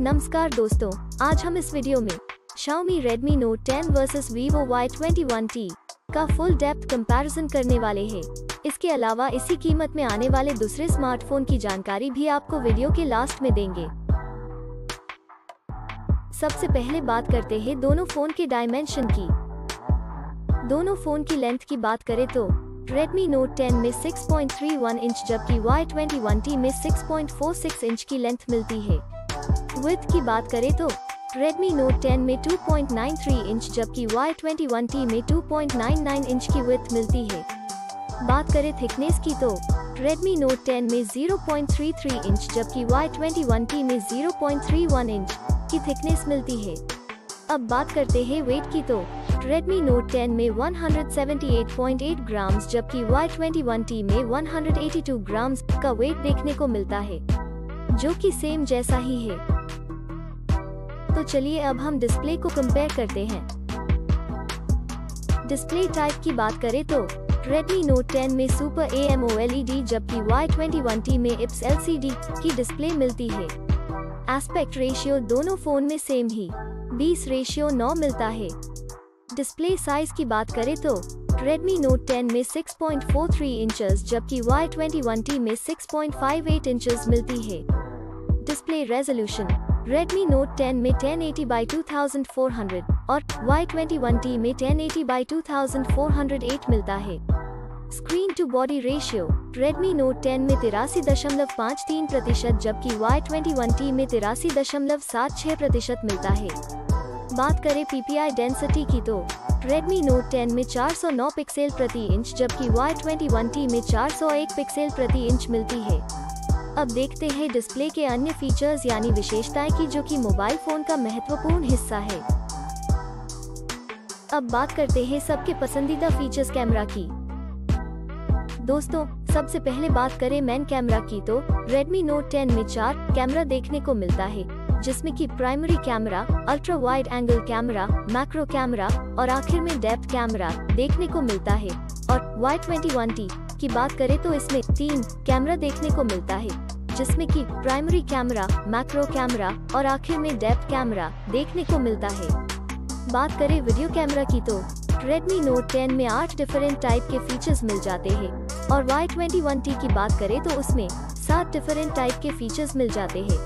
नमस्कार दोस्तों, आज हम इस वीडियो में Xiaomi Redmi Note 10 versus Vivo Y21T का फुल डेप्थ कंपैरिजन करने वाले हैं। इसके अलावा इसी कीमत में आने वाले दूसरे स्मार्टफ़ोन की जानकारी भी आपको वीडियो के लास्ट में देंगे। सबसे पहले बात करते हैं दोनों फ़ोन के डायमेंशन की। दोनों फ़ोन की लेंथ की बात करें तो Redmi Note 10 में 6.31 इंच जबकि Y21T में 6.46 इंच की लेंथ मिलती है। विथ की बात करें तो Redmi Note 10 में 2.93 इंच जबकि Y21T में 2.99 इंच की विथ मिलती है। बात करें थिकनेस की तो Redmi Note 10 में 0.33 इंच जबकि Y21T में 0.31 इंच की थिकनेस मिलती है। अब बात करते हैं वेट की तो Redmi Note 10 में 178.8 ग्राम्स जबकि Y21T में 182 ग्राम्स का वेट देखने को मिलता है, जो कि सेम जैसा ही है। तो चलिए अब हम डिस्प्ले को कंपेयर करते हैं। डिस्प्ले टाइप की बात करें तो Redmi Note 10 में सुपर ए AMOLED जबकि Y21T में IPS LCD की डिस्प्ले मिलती है। एस्पेक्ट रेशियो दोनों फ़ोन में सेम ही 20 रेशियो 9 मिलता है। डिस्प्ले साइज़ की बात करें तो Redmi Note 10 में 6.43 इंचेस जबकि Y21T में 6.58 इंचेस मिलती है। डिस्प्ले रेजोल्यूशन Redmi Note 10 में 1080 by 2400 और Y21T में 1080 by 2408 मिलता है। Screen to body ratio Redmi Note 10 में तिरासी दशमलव पाँच तीन प्रतिशत जबकि Y21T में तिरासी दशमलव सात छह प्रतिशत मिलता है। बात करें PPI डेंसिटी की तो Redmi Note 10 में 409 पिक्सल प्रति इंच जबकि Y21T में 401 पिक्सल प्रति इंच मिलती है। अब देखते हैं डिस्प्ले के अन्य फीचर्स यानी विशेषताएँ की जो कि मोबाइल फ़ोन का महत्वपूर्ण हिस्सा है। अब बात करते हैं सबके पसंदीदा फीचर्स कैमरा की। दोस्तों, सबसे पहले बात करें मैन कैमरा की तो Redmi Note 10 में चार कैमरा देखने को मिलता है, जिसमें कि primary camera ultra wide angle camera macro camera और आखिर में डेप्थ कैमरा देखने को मिलता है। और Y21T की बात करें तो इसमें तीन कैमरा देखने को मिलता है। जिसमें कि प्राइमरी कैमरा मैक्रो कैमरा और आखिर में डेप्थ कैमरा देखने को मिलता है। बात करें वीडियो कैमरा की तो Redmi Note 10 में आठ डिफरेंट टाइप के फीचर्स मिल जाते हैं और Y21T की बात करें तो उसमें सात डिफरेंट टाइप के फीचर्स मिल जाते हैं।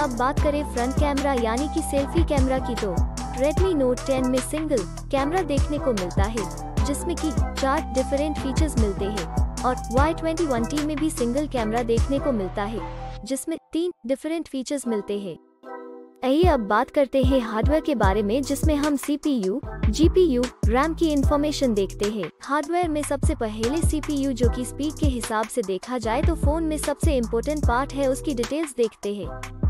अब बात करें फ्रंट कैमरा यानी कि सेल्फी कैमरा की तो Redmi Note 10 में सिंगल कैमरा देखने को मिलता है, जिसमें कि चार डिफरेंट फीचर्स मिलते हैं। और Y21T में भी सिंगल कैमरा देखने को मिलता है जिसमें तीन डिफरेंट फीचर्स मिलते हैं। आइए अब बात करते हैं हार्डवेयर के बारे में जिसमें हम CPU, GPU, रैम की इंफॉर्मेशन देखते हैं। हार्डवेयर में सबसे पहले CPU जो कि स्पीड के हिसाब से देखा जाए तो फ़ोन में सबसे इम्पोर्टेंट पार्ट है उसकी डिटेल्स देखते हैं।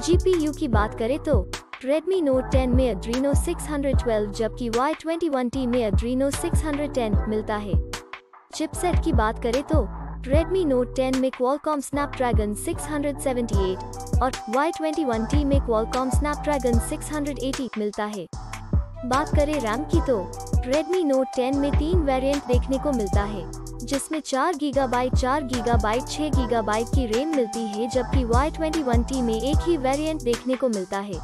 GPU की बात करें तो Redmi Note 10 में Adreno 612 जबकि Y21T में Adreno 610 मिलता है। चिपसेट की बात करें तो Redmi Note 10 में Qualcomm Snapdragon 678 और Y21T में Qualcomm Snapdragon 680 मिलता है। बात करें रैम की तो Redmi Note 10 में तीन वेरिएंट देखने को मिलता है, जिसमें 4 गीगाबाइट 4 गीगाबाइट 6 गीगाबाइट की रैम मिलती है, जबकि Y21T में एक ही वेरिएंट देखने को मिलता है,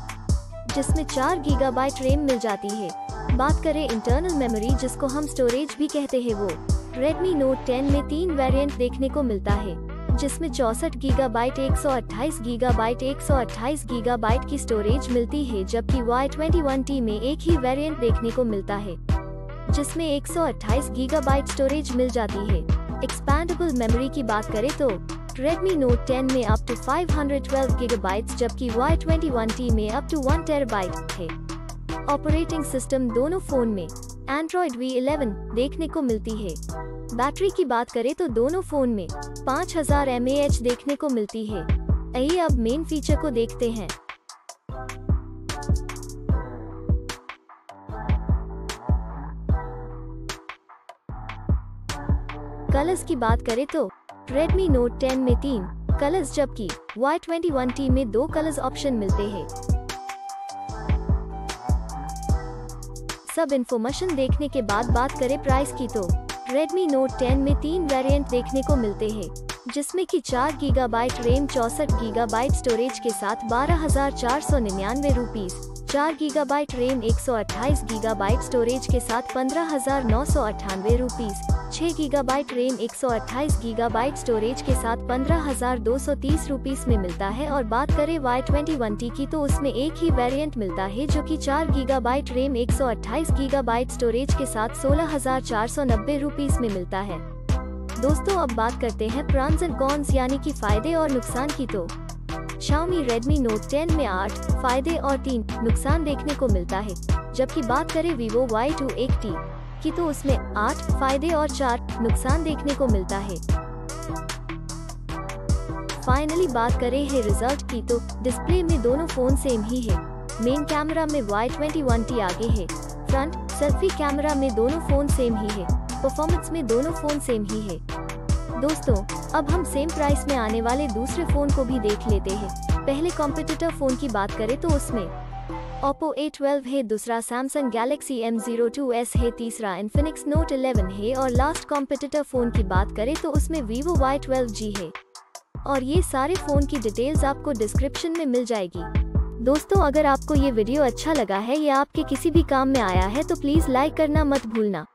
जिसमें 4 गीगाबाइट रैम मिल जाती है। बात करें इंटरनल मेमोरी जिसको हम स्टोरेज भी कहते हैं वो Redmi Note 10 में तीन वेरिएंट देखने को मिलता है, जिसमें चौसठ गीगाबाइट 128 गीगाबाइट 128 गीगाबाइट की स्टोरेज मिलती है, जबकि Y21T में एक ही वेरिएंट देखने को मिलता है, जिसमें 128 गीगाबाइट स्टोरेज मिल जाती है। एक्सपैंडेबल मेमोरी की बात करें तो Redmi Note 10 में अप टू 512 गीगाबाइट्स जबकि Y21T में अप टू वन 1 टेराबाइट है। ऑपरेटिंग सिस्टम दोनों फ़ोन में Android V11 देखने को मिलती है। बैटरी की बात करें तो दोनों फ़ोन में 5000 हज़ार देखने को मिलती है। आइए अब मेन फीचर को देखते हैं। कलर्स की बात करें तो Redmi Note 10 में तीन कलर्स जबकि Y21T में दो कलर्स ऑप्शन मिलते हैं। सब इन्फॉर्मेशन देखने के बाद बात करें प्राइस की तो। Redmi Note 10 में तीन वेरिएंट देखने को मिलते हैं, जिसमें कि गीगा बाइट रेम चौसठ गीगा बाइट स्टोरेज के साथ बारह हज़ार चार सौ निन्यानवे रूपीज चार गीगा बाइट रेम एक सौ अट्ठाईस गीगा बाइट स्टोरेज के साथ पंद्रह हज़ार नौ सौ अट्ठानवे रूपीज छह गीगाबाइट रैम, एक सौ अट्ठाईस गीगाबाइट स्टोरेज के साथ पंद्रह हज़ार दो सौ तीस रूपीज में मिलता है और बात करें वाई ट्वेंटी वन टी की तो उसमें एक ही वेरिएंट मिलता है जो कि चार गीगाबाइट रैम, एक सौ अट्ठाईस गीगाबाइट स्टोरेज के साथ सोलह हज़ार चार सौ नब्बे रूपीज में मिलता है। दोस्तों, अब बात करते हैं प्रॉन्स एंड कॉन्स, यानी कि फ़ायदे और नुकसान की तो। Xiaomi Redmi Note 10 में आठ, फ़ायदे और तीन, नुकसान देखने को मिलता है। जबकि बात करें Vivo Y280 की तो उसमें आठ फ़ायदे और चार नुकसान देखने को मिलता है। फाइनली बात करें है रिज़ल्ट की तो डिस्प्ले में दोनों फ़ोन सेम ही है। मेन कैमरा में Y21T आगे है। फ्रंट सेल्फी कैमरा में दोनों फ़ोन सेम ही है। परफॉर्मेंस में दोनों फ़ोन सेम ही है। दोस्तों, अब हम सेम प्राइस में आने वाले दूसरे फ़ोन को भी देख लेते हैं। पहले कॉम्पिटिटर फ़ोन की बात करें तो उसमें Oppo A12 है, दूसरा Samsung Galaxy M02s है, तीसरा इन्फिनिक्स नोट 11 है और लास्ट कॉम्पिटिटर फ़ोन की बात करें तो उसमें Vivo Y12G है। और ये सारे फ़ोन की डिटेल्स आपको डिस्क्रिप्शन में मिल जाएगी। दोस्तों, अगर आपको ये वीडियो अच्छा लगा है या आपके किसी भी काम में आया है तो प्लीज़ लाइक करना मत भूलना।